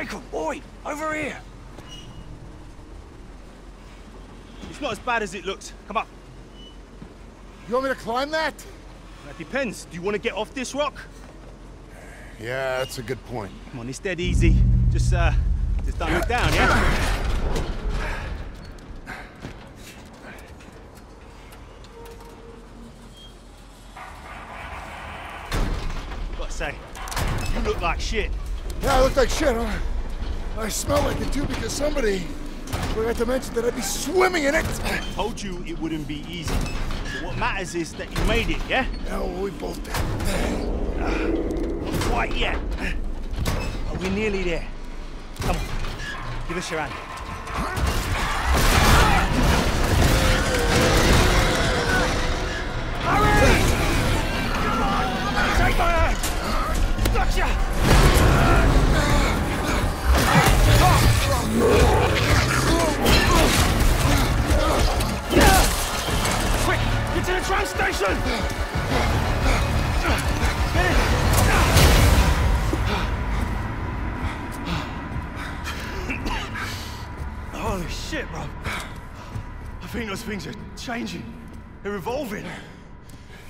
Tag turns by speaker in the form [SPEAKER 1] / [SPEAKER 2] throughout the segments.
[SPEAKER 1] Jacob, oi! Over here! It's not as bad as it looks. Come up.
[SPEAKER 2] You want me to climb that?
[SPEAKER 1] That depends. Do you want to get off this rock?
[SPEAKER 2] Yeah, that's a good point.
[SPEAKER 1] Come on, it's dead easy. Just, uh, just don't look down, yeah? Gotta say, you look like shit.
[SPEAKER 2] Yeah, I look like shit, huh? I smell like it too because somebody forgot to mention that I'd be swimming in it.
[SPEAKER 1] Told you it wouldn't be easy. But what matters is that you made it, yeah?
[SPEAKER 2] Yeah, well, we both did.
[SPEAKER 1] Not quite yet. But we're nearly there. Come on, give us your hand. Holy shit, bro. I think those things are changing. They're evolving.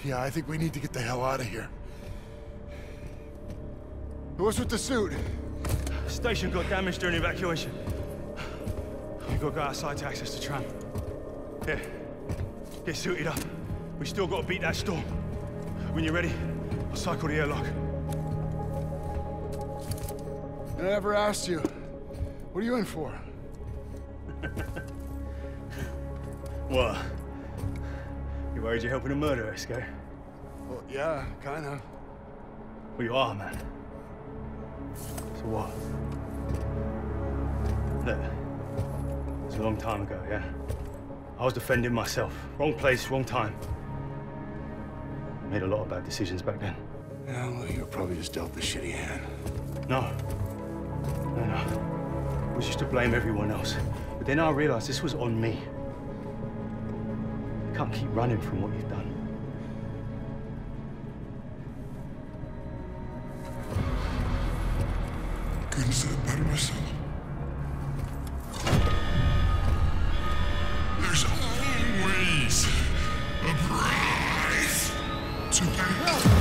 [SPEAKER 2] Yeah, I think we need to get the hell out of here. What's with the suit?
[SPEAKER 1] Station got damaged during evacuation. We gotta go outside to access the tram. Here, get suited up. We still gotta beat that storm. When you're ready, I'll cycle the airlock.
[SPEAKER 2] I never asked you. What are you in for?
[SPEAKER 1] What? You worried you're helping a murderer, Sco?
[SPEAKER 2] Well, yeah, kind of.
[SPEAKER 1] Well, you are, man. So what? Look, it's a long time ago, yeah? I was defending myself. Wrong place, wrong time. Made a lot of bad decisions back then.
[SPEAKER 2] Yeah, well, you were probably just dealt the shitty hand.
[SPEAKER 1] No. No, no. I was used to blame everyone else. But then I realized this was on me. You can't keep running from what you've done.
[SPEAKER 2] Couldn't it better myself.
[SPEAKER 3] There's always a prize to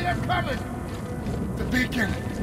[SPEAKER 2] on, I'm coming! The beacon!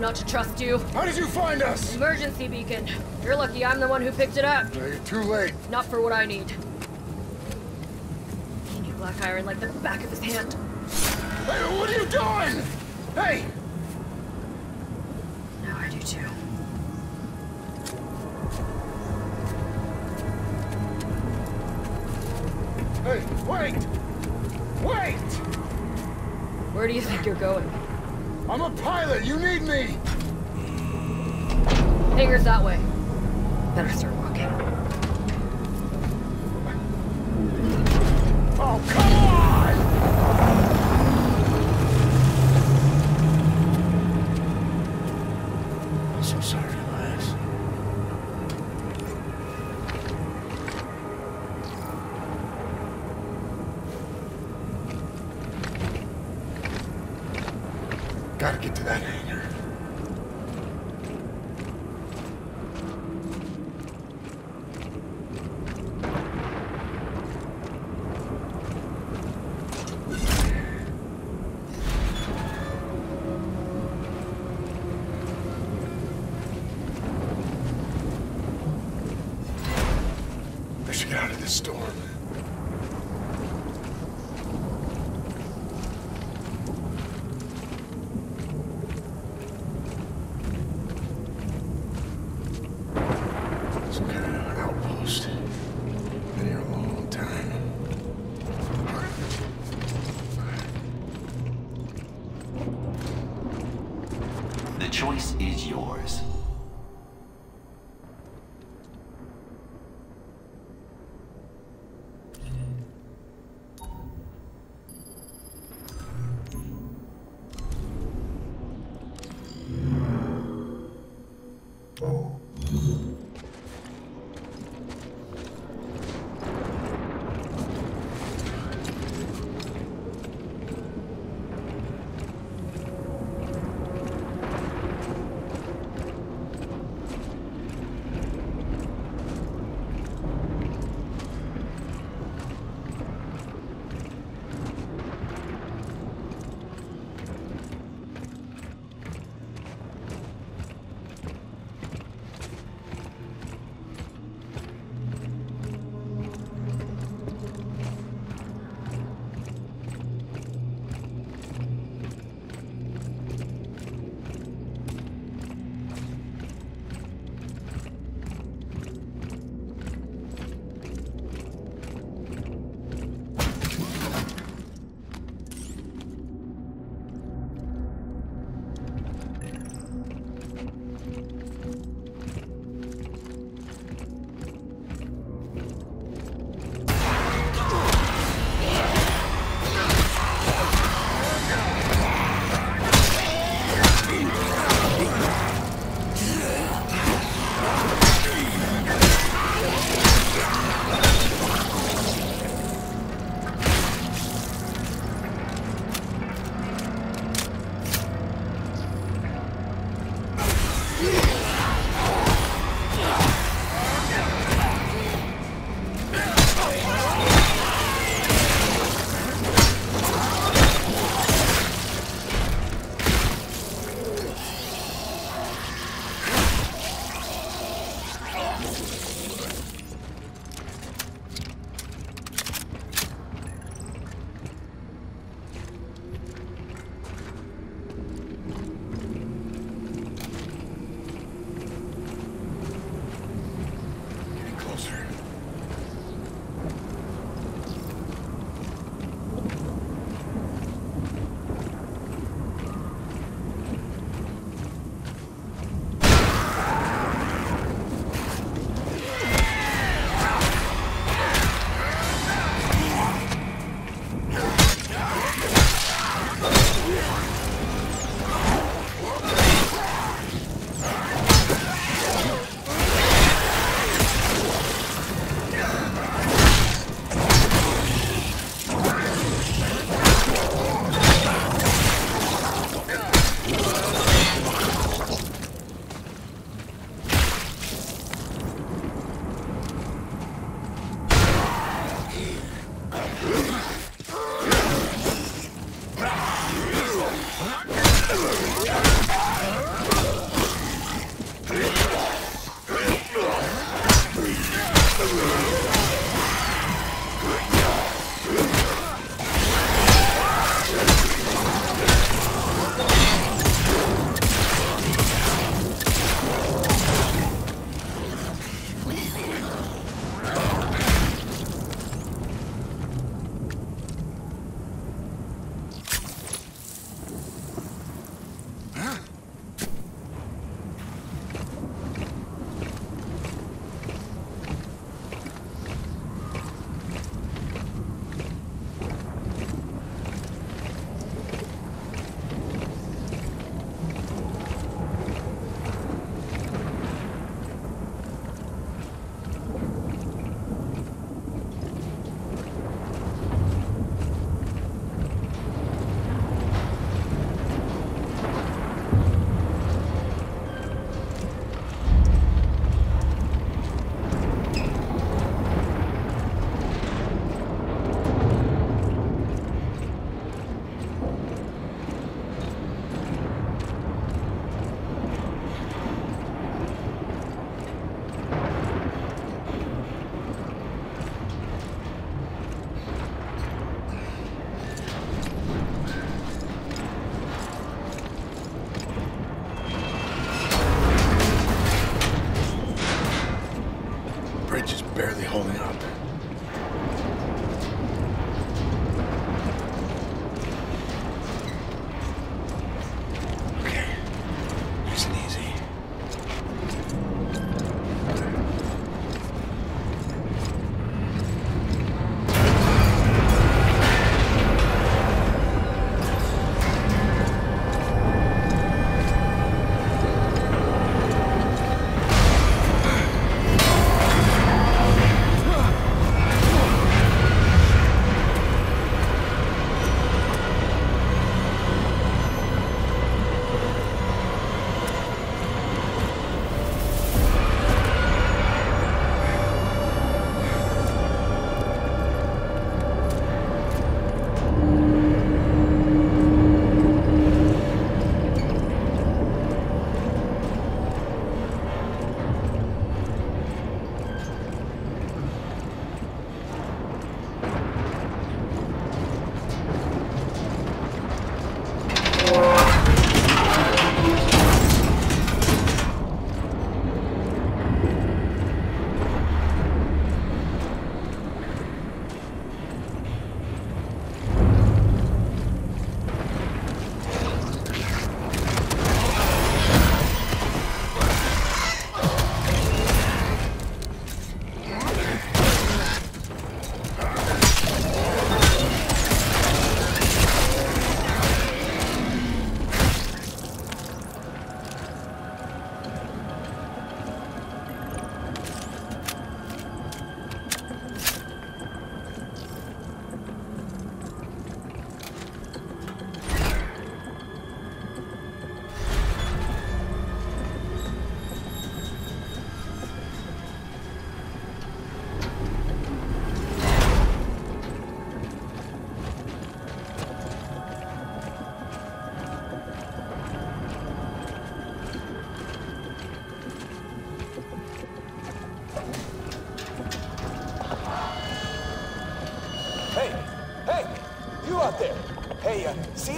[SPEAKER 4] Him not to trust you.
[SPEAKER 2] How did you find us?
[SPEAKER 4] Emergency beacon. You're lucky I'm the one who picked it up.
[SPEAKER 2] No, you're too late.
[SPEAKER 4] Not for what I need. He knew Black Iron like the back of his hand.
[SPEAKER 2] Hey, what are you doing? Hey!
[SPEAKER 4] Now I do too.
[SPEAKER 2] Hey, wait! Wait!
[SPEAKER 4] Where do you think you're going?
[SPEAKER 2] I'm a pilot. You need me.
[SPEAKER 4] Hangar's that way. Better start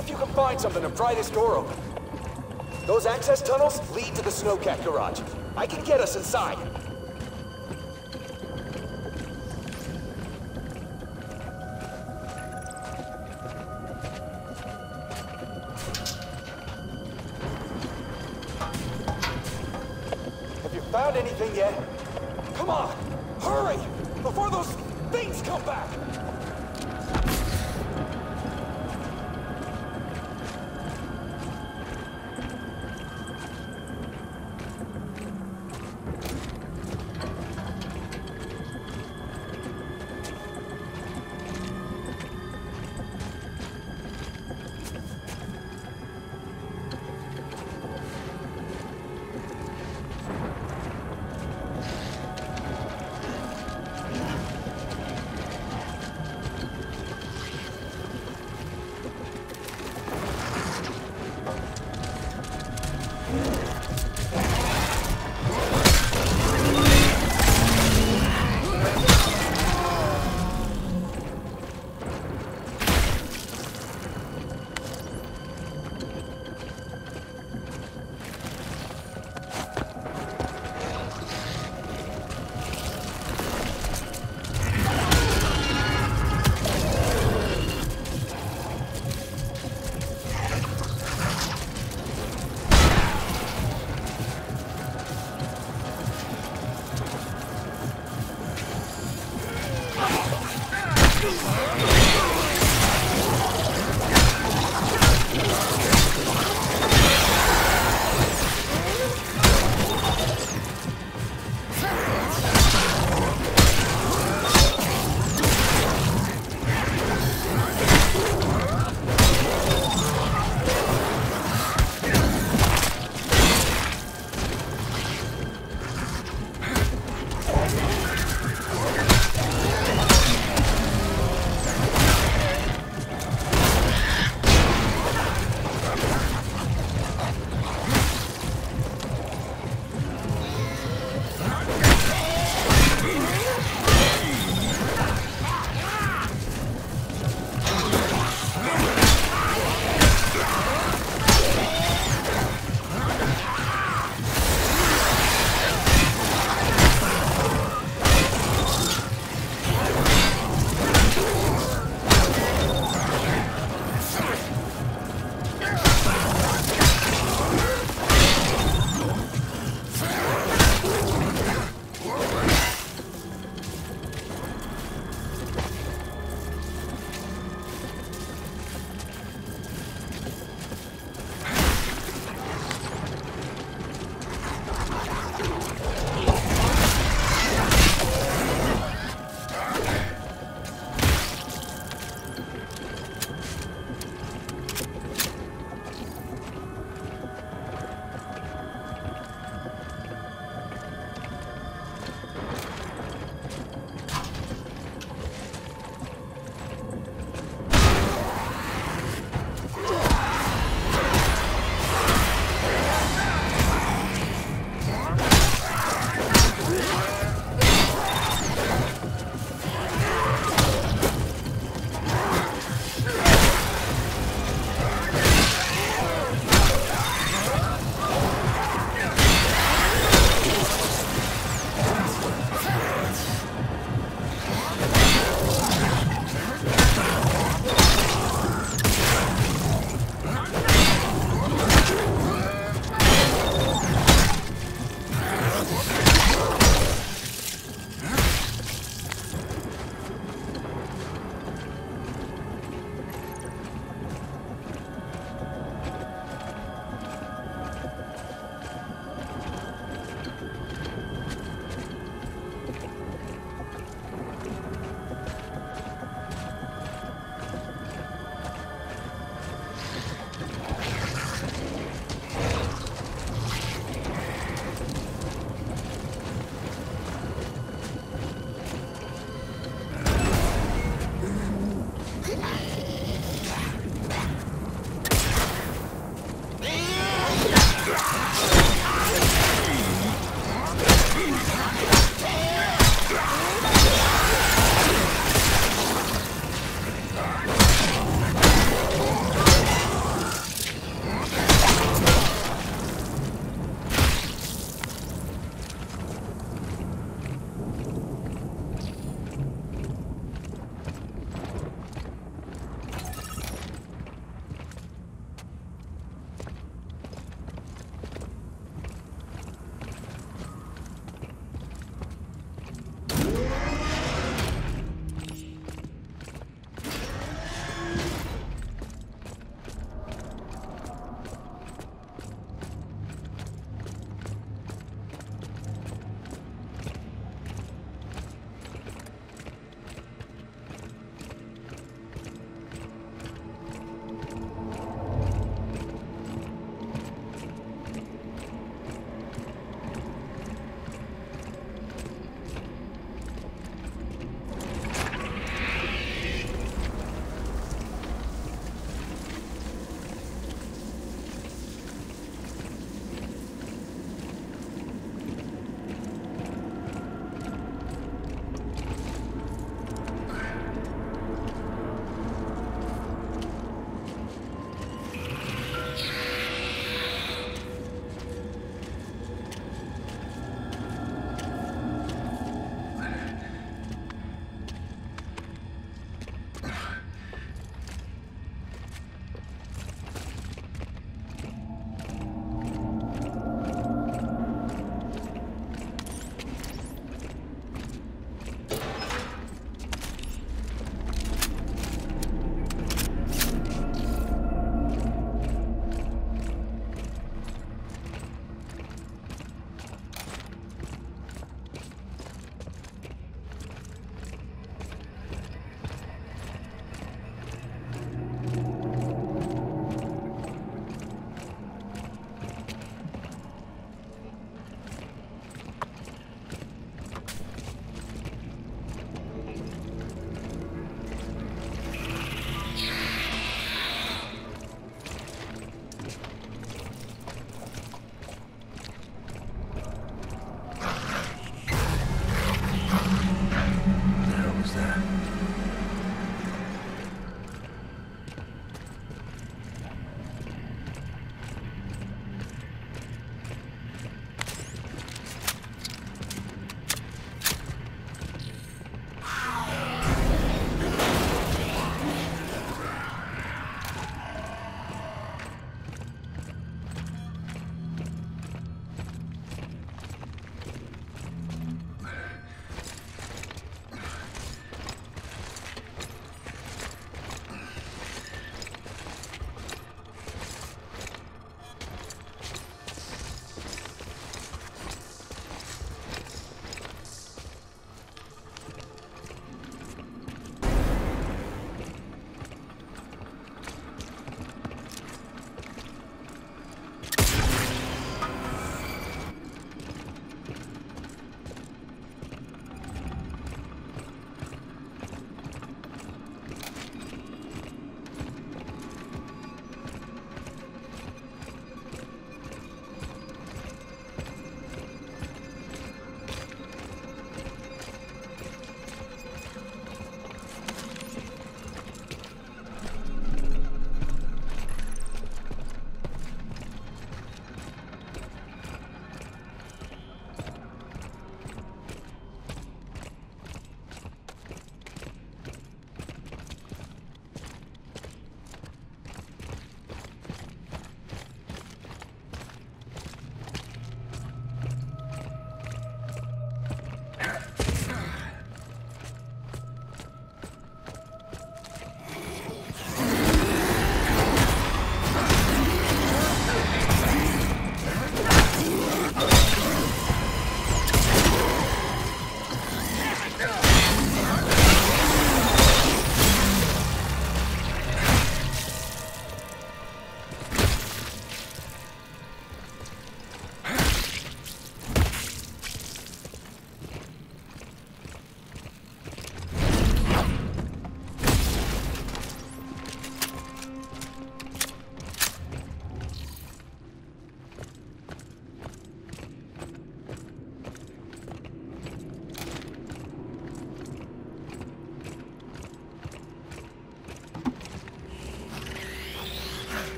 [SPEAKER 5] if you can find something to pry this door open. Those access tunnels lead to the Snowcat garage. I can get us inside.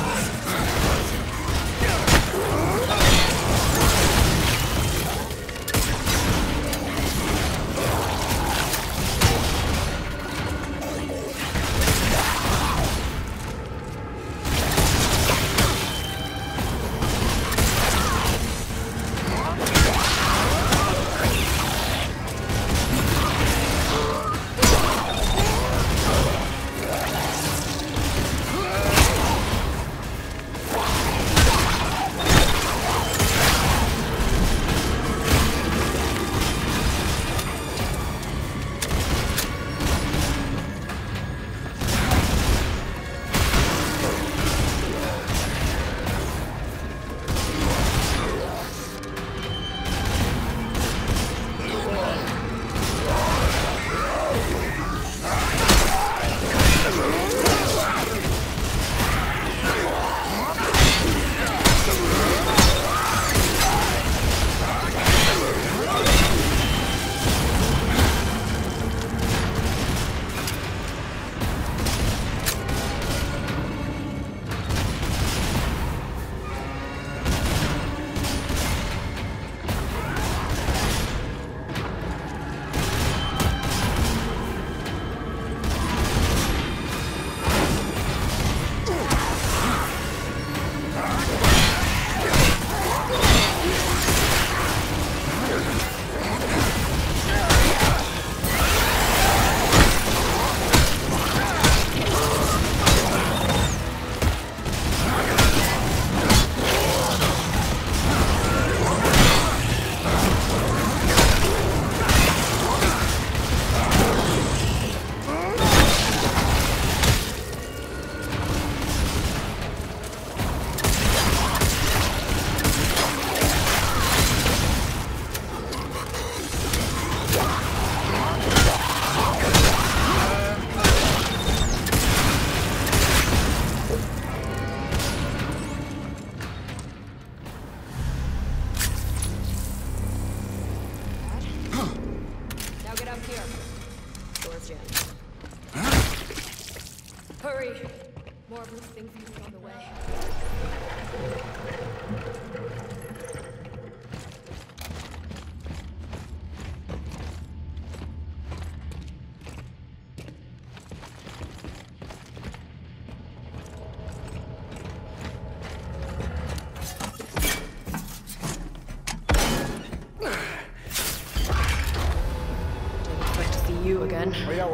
[SPEAKER 4] Now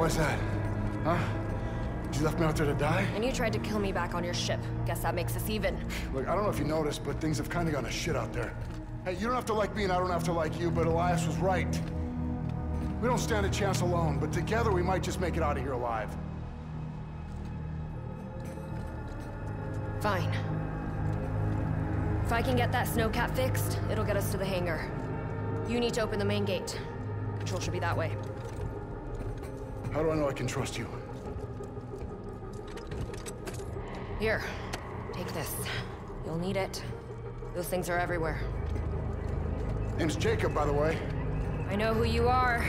[SPEAKER 2] what's that? Huh? You left me out there to die?
[SPEAKER 4] And you tried to kill me back on your ship. Guess that makes us even.
[SPEAKER 2] Look, I don't know if you noticed, but things have kind of gone to shit out there. Hey, you don't have to like me and I don't have to like you, but Elias was right. We don't stand a chance alone, but together we might just make it out of here alive.
[SPEAKER 4] Fine. If I can get that snowcat fixed, it'll get us to the hangar. You need to open the main gate. Control should be that way.
[SPEAKER 2] How do I know I can trust you?
[SPEAKER 4] Here, take this. You'll need it. Those things are everywhere.
[SPEAKER 2] Name's Jacob, by the way.
[SPEAKER 4] I know who you are.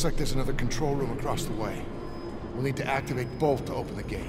[SPEAKER 6] Looks like there's another control room across the way. We'll need to activate both to open the gate.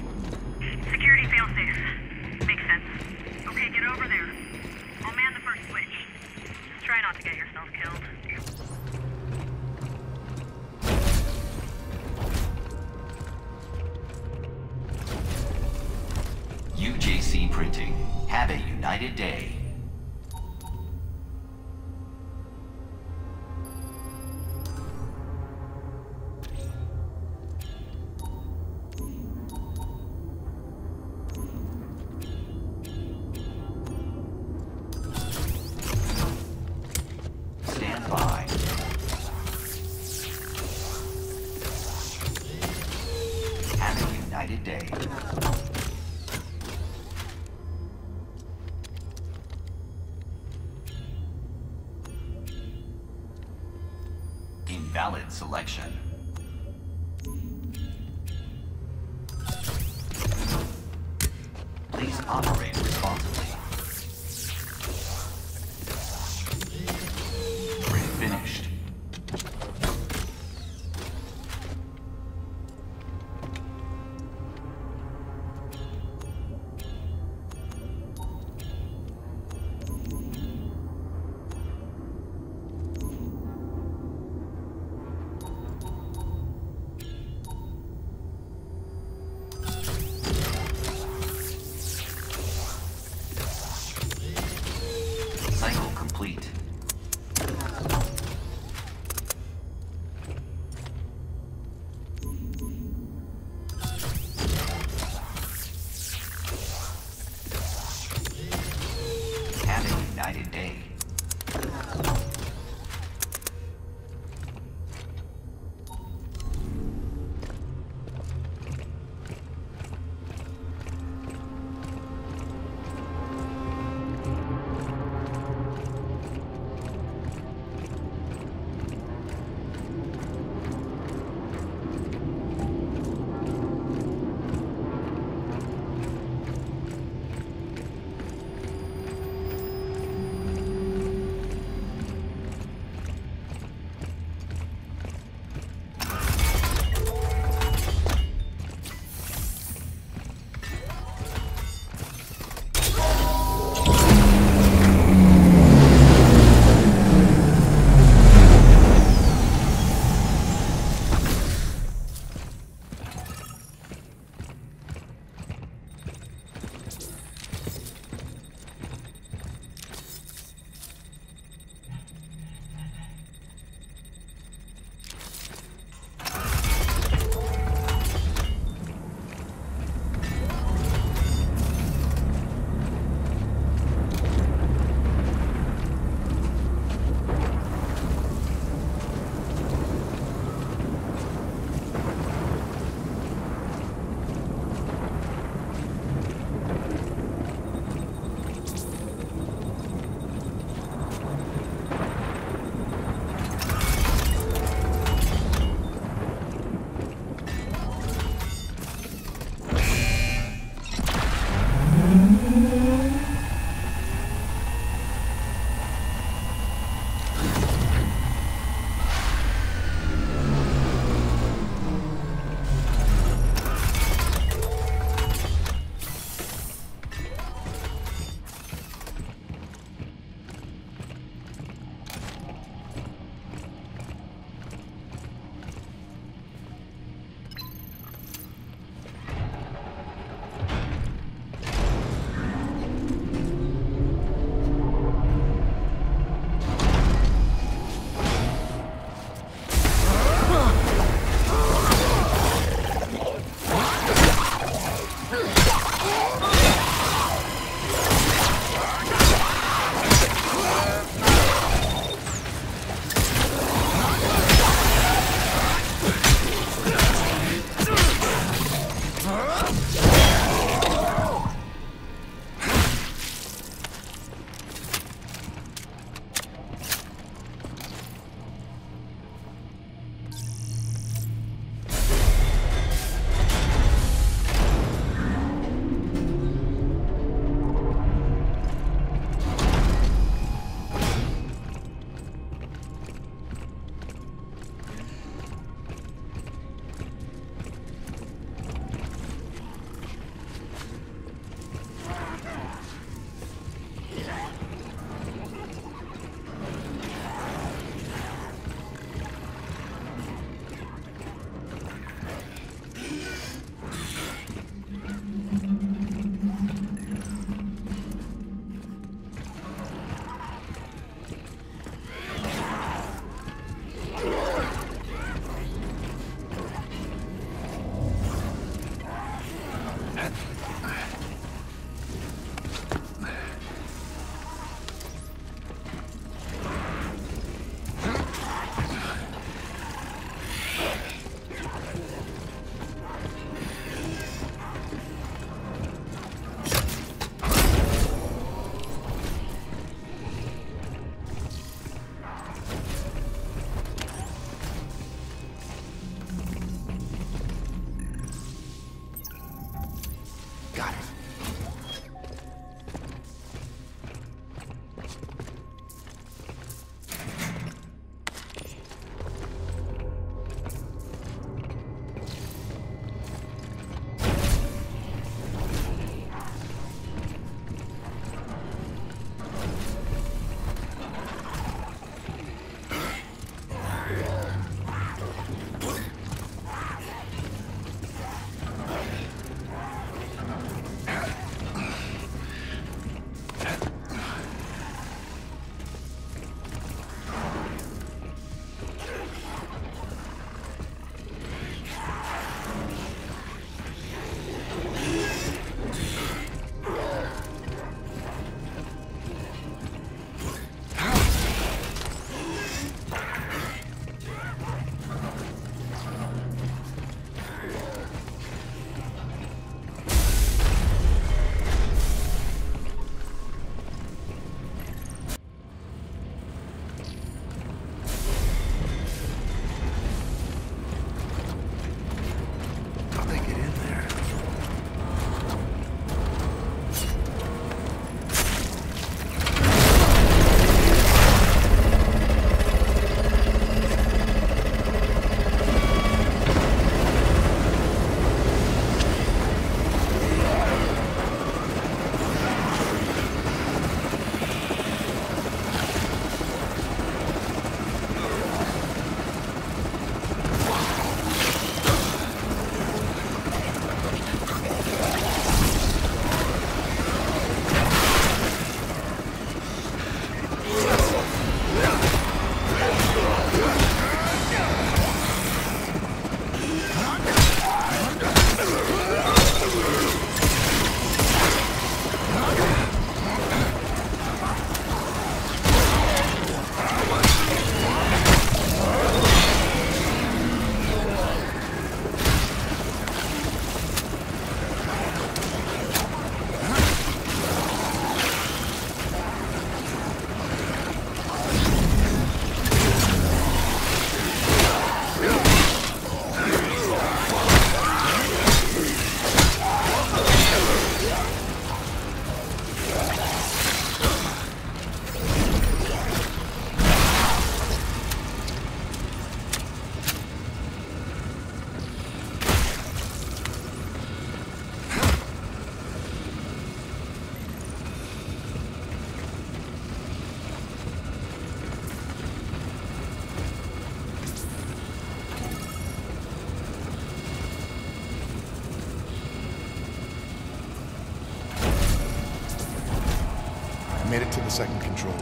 [SPEAKER 2] control.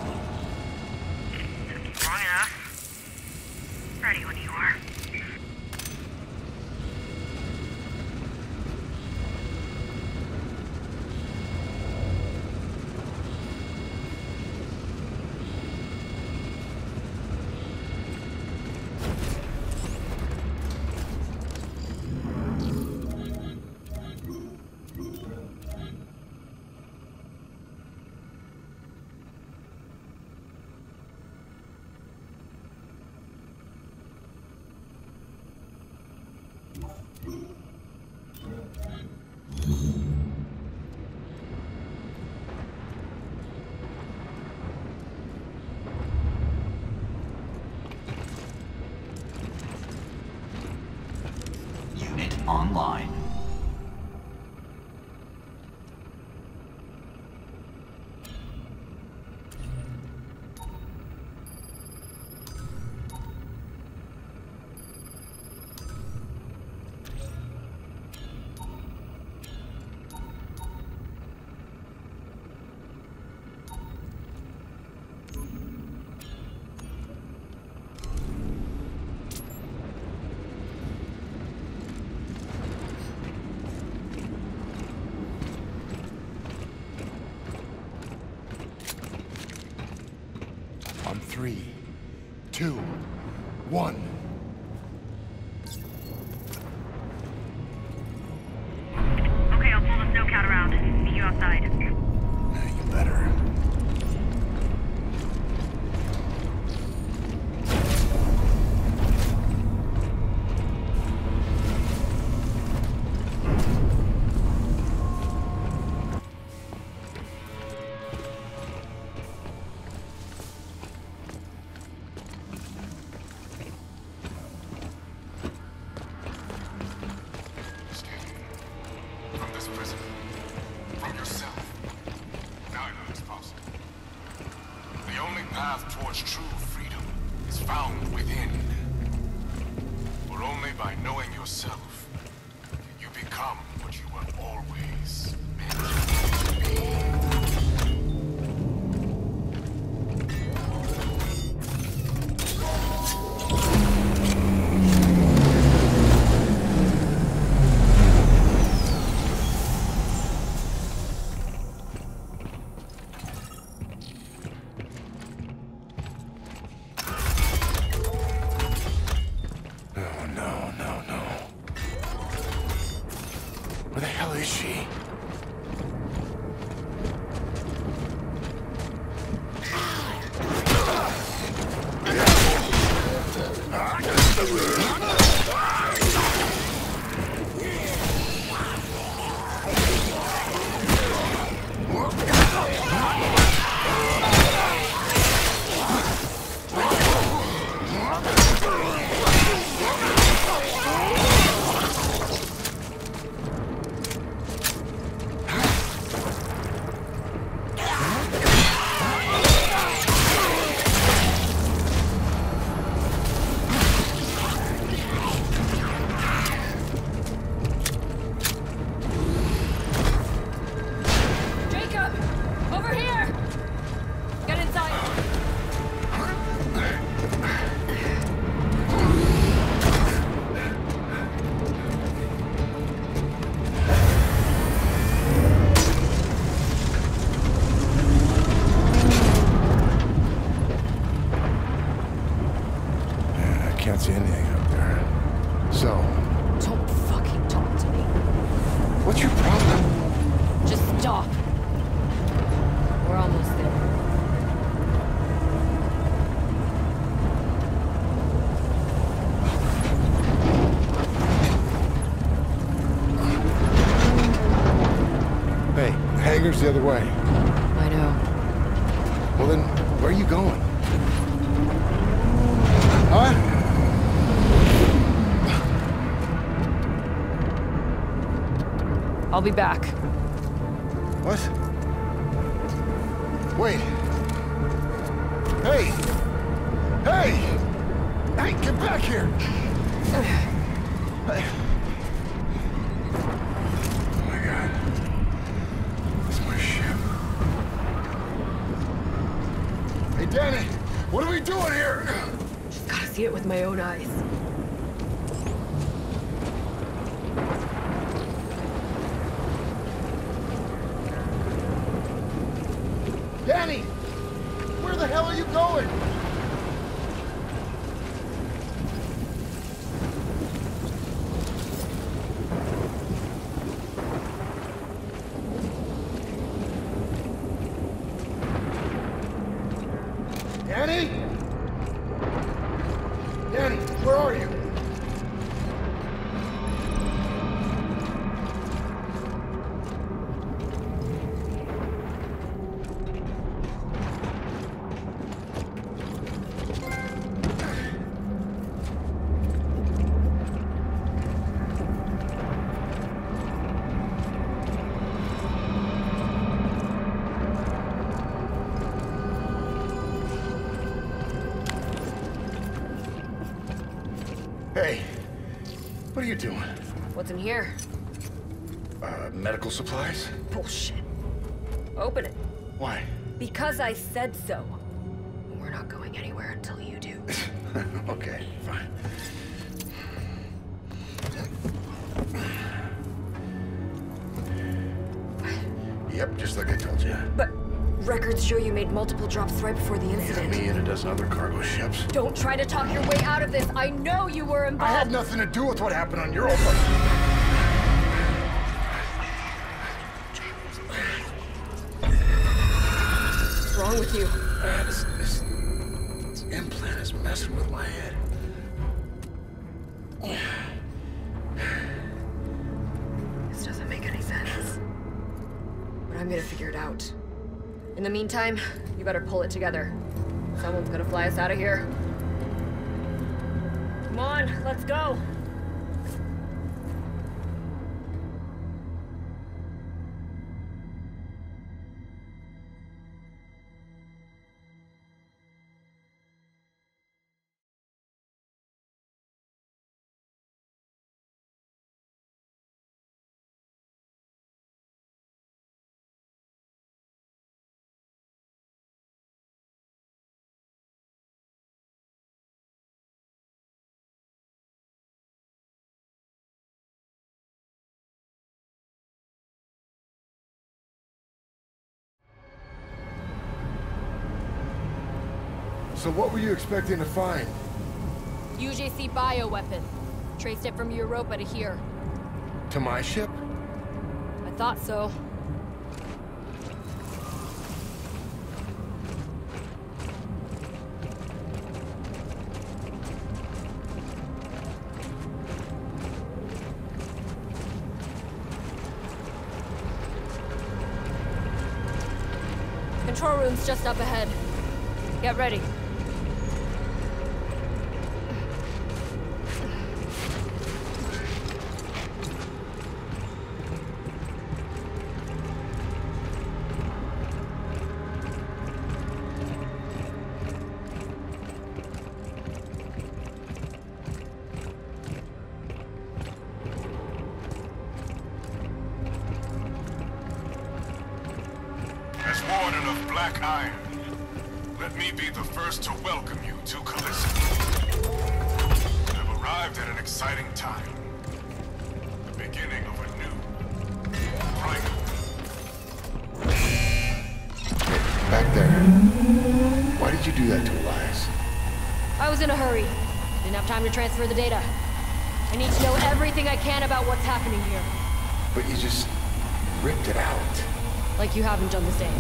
[SPEAKER 7] online.
[SPEAKER 2] hangar's the other way.
[SPEAKER 4] I know.
[SPEAKER 2] Well then, where are you going? Huh?
[SPEAKER 4] I'll be back.
[SPEAKER 2] What? Wait. Hey! Hey! Hey, get back here! Hey. Dani, what are we doing here?
[SPEAKER 4] Just gotta see it with my own eyes.
[SPEAKER 2] Medical supplies?
[SPEAKER 4] Bullshit. Open it.
[SPEAKER 2] Why?
[SPEAKER 4] Because I said so. We're not going anywhere until you do.
[SPEAKER 2] okay, fine. Yep, just like I told you.
[SPEAKER 4] But records show you made multiple drops right before the
[SPEAKER 2] Yeah,
[SPEAKER 4] incident.
[SPEAKER 2] me and a dozen other cargo ships.
[SPEAKER 4] Don't try to talk your way out of this. I know you were involved.
[SPEAKER 2] I had nothing to do with what happened on Europa.
[SPEAKER 4] What's wrong with you?
[SPEAKER 2] Uh, this, this, this implant is messing with my head.
[SPEAKER 4] This doesn't make any sense. But I'm gonna figure it out. In the meantime, you better pull it together. Someone's gonna fly us out of here. Come on, let's go.
[SPEAKER 2] So what were you expecting to find?
[SPEAKER 4] UJC bioweapon. Traced it from Europa to here.
[SPEAKER 2] To my ship?
[SPEAKER 4] I thought so. Control room's just up ahead. Get ready.
[SPEAKER 2] Did you do that to Elias?
[SPEAKER 4] I was in a hurry. Didn't have time to transfer the data. I need to know everything I can about what's happening here.
[SPEAKER 2] But you just ripped it out.
[SPEAKER 4] Like you haven't done the same.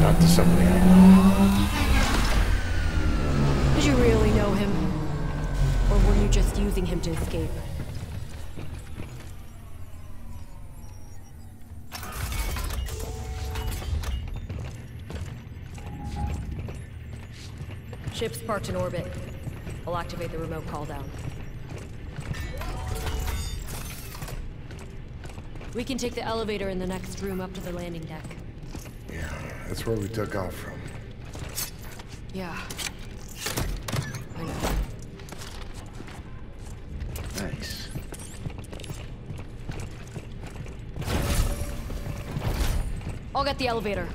[SPEAKER 2] Not to somebody I know.
[SPEAKER 4] Did you really know him? Or were you just using him to escape? Ship's parked in orbit. I'll activate the remote call down. We can take the elevator in the next room up to the landing deck.
[SPEAKER 2] Yeah, that's where we took off from.
[SPEAKER 4] Yeah. I know.
[SPEAKER 2] Nice.
[SPEAKER 4] I'll get the elevator.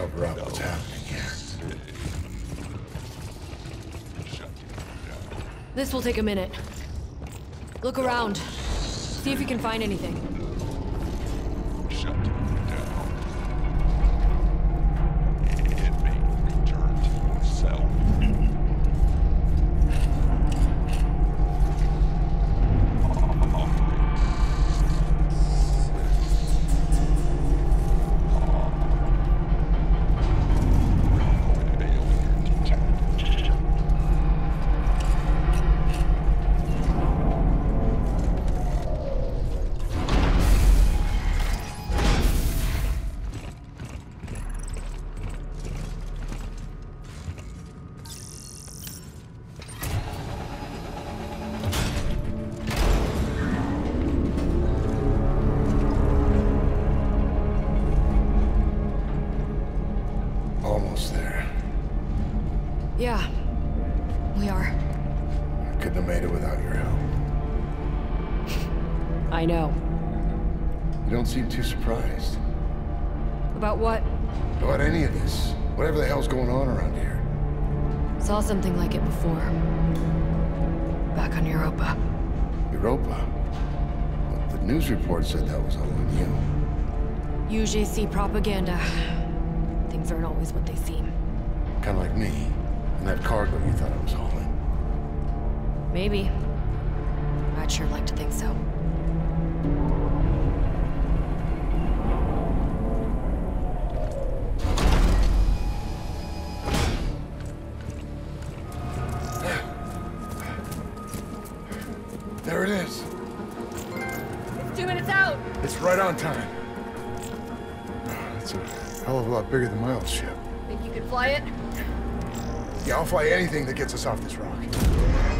[SPEAKER 7] Cover up what's happening here.
[SPEAKER 4] This will take a minute. Look around. See if you can find anything.
[SPEAKER 7] I
[SPEAKER 4] know.
[SPEAKER 7] You don't seem too surprised
[SPEAKER 4] About what?
[SPEAKER 7] about any of this. Whatever the hell's going on around here.
[SPEAKER 4] Saw something like it before. Back on Europa.
[SPEAKER 7] Europa. But the news report said that was all on you.
[SPEAKER 4] UJC propaganda. Things aren't always what they seem.
[SPEAKER 7] Kind of like me. And that cargo you thought I was hauling.
[SPEAKER 4] Maybe. I'd sure like to think so.
[SPEAKER 7] That gets us off this rock.